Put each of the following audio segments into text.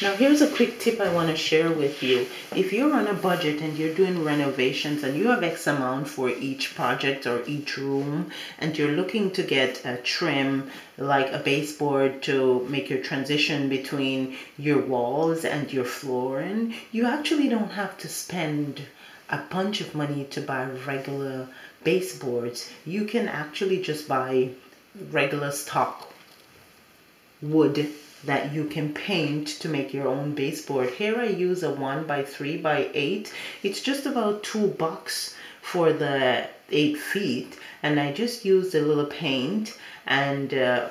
Now here's a quick tip I want to share with you. If you're on a budget and you're doing renovations and you have X amount for each project or each room and you're looking to get a trim like a baseboard to make your transition between your walls and your flooring, you actually don't have to spend a bunch of money to buy regular baseboards. You can actually just buy regular stock wood that you can paint to make your own baseboard. Here I use a 1 by 3 by 8. It's just about 2 bucks for the 8 feet and I just used a little paint and uh,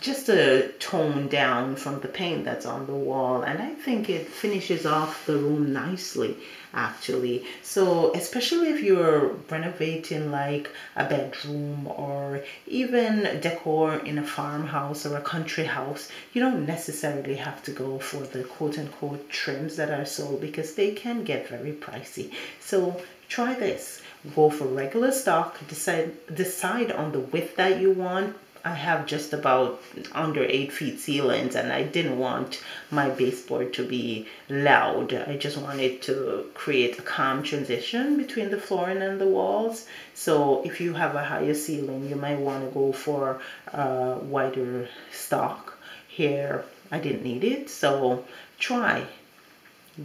just a tone down from the paint that's on the wall and I think it finishes off the room nicely actually. So especially if you're renovating like a bedroom or even decor in a farmhouse or a country house you don't necessarily have to go for the quote-unquote trims that are sold because they can get very pricey. So try this go for regular stock decide decide on the width that you want I have just about under eight feet ceilings and I didn't want my baseboard to be loud. I just wanted to create a calm transition between the flooring and the walls. So if you have a higher ceiling, you might want to go for a wider stock. Here, I didn't need it, so try.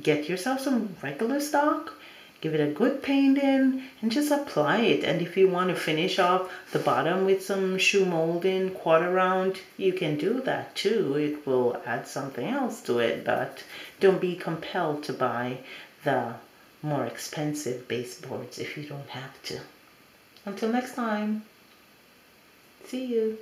Get yourself some regular stock give it a good paint in and just apply it. And if you want to finish off the bottom with some shoe molding quarter round you can do that too. It will add something else to it but don't be compelled to buy the more expensive baseboards if you don't have to. Until next time. See you